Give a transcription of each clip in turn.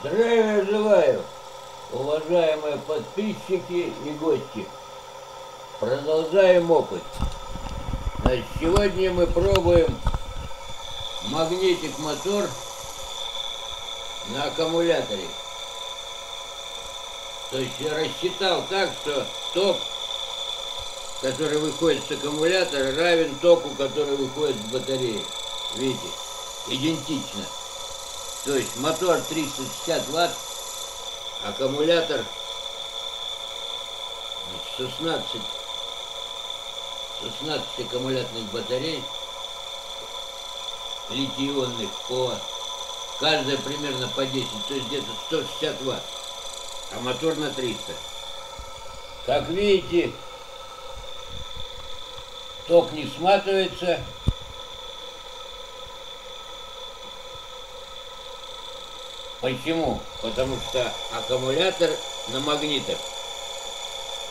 Здравия желаю, уважаемые подписчики и гости. Продолжаем опыт. Значит, сегодня мы пробуем магнитик мотор на аккумуляторе. То есть я рассчитал так, что ток, который выходит с аккумулятора, равен току, который выходит с батареи. Видите? Идентично. То есть мотор 360 ватт, аккумулятор 16, 16 аккумуляторных батарей литий-ионных по каждая примерно по 10, то есть где-то 160 ватт, а мотор на 300. Как видите, ток не сматывается, Почему? Потому что аккумулятор на магнитах,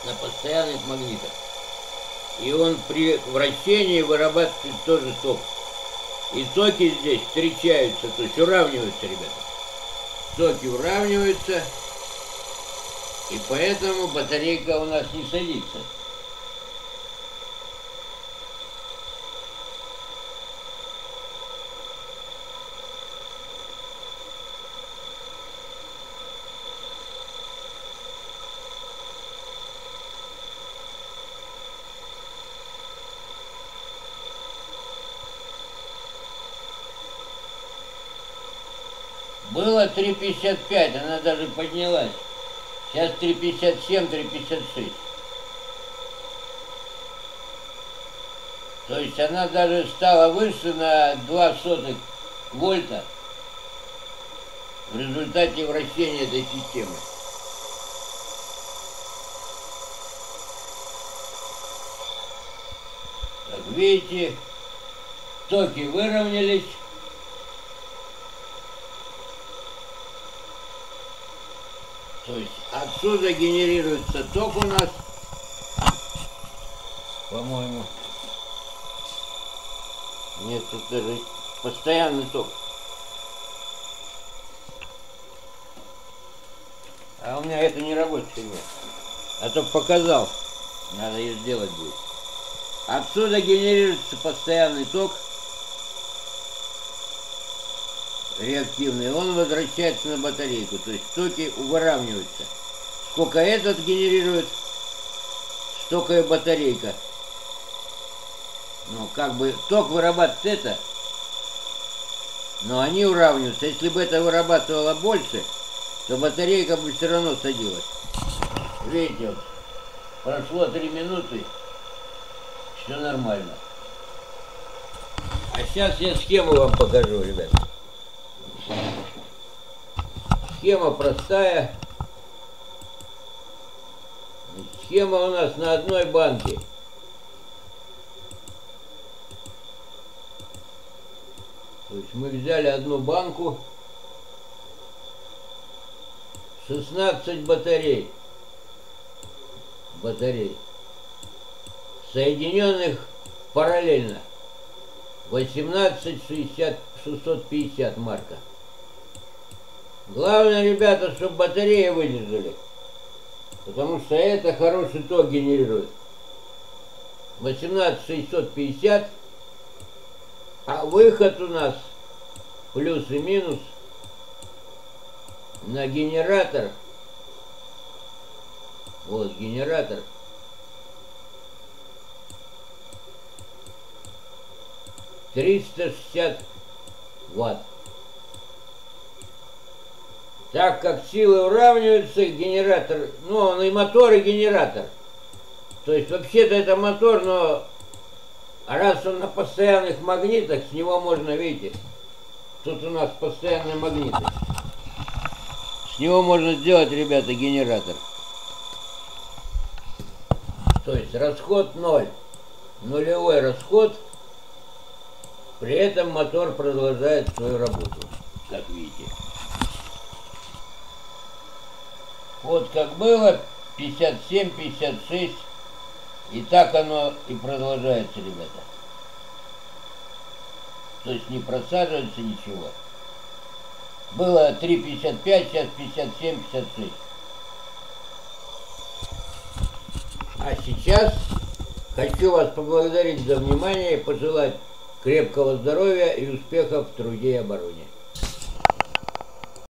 на постоянных магнитах. И он при вращении вырабатывает тоже ток. И токи здесь встречаются, то есть уравниваются, ребята. Токи уравниваются, и поэтому батарейка у нас не садится. Было 3,55, она даже поднялась. Сейчас 3,57, 3,56. То есть она даже стала выше на 2 сотых вольта в результате вращения этой системы. Как видите, токи выровнялись. То есть отсюда генерируется ток у нас, по-моему. Нет, тут даже постоянный ток. А у меня это не работает фигня. А то показал. Надо ее сделать будет. Отсюда генерируется постоянный ток. Реактивный, он возвращается на батарейку, то есть токи выравниваются. Сколько этот генерирует, столько и батарейка. Ну, как бы ток вырабатывает это, но они уравниваются. Если бы это вырабатывало больше, то батарейка бы все равно садилась. Видите, вот, прошло три минуты, все нормально. А сейчас я схему вам покажу, ребят. Схема простая. Схема у нас на одной банке. То есть мы взяли одну банку, 16 батарей, батарей, соединенных параллельно, 18 60 650 марка. Главное, ребята, чтобы батареи выдержали. Потому что это хороший ток генерирует. 18650. А выход у нас плюс и минус на генератор. Вот генератор. Триста шестьдесят ватт. Так как силы уравниваются, генератор, ну, он и мотор, и генератор. То есть вообще-то это мотор, но раз он на постоянных магнитах, с него можно, видите, тут у нас постоянные магниты. С него можно сделать, ребята, генератор. То есть расход ноль. Нулевой расход. При этом мотор продолжает свою работу, как видите. Вот как было, 57, 56. И так оно и продолжается, ребята. То есть не просаживается ничего. Было 3,55, сейчас 57, 56. А сейчас хочу вас поблагодарить за внимание и пожелать крепкого здоровья и успехов в труде и обороне.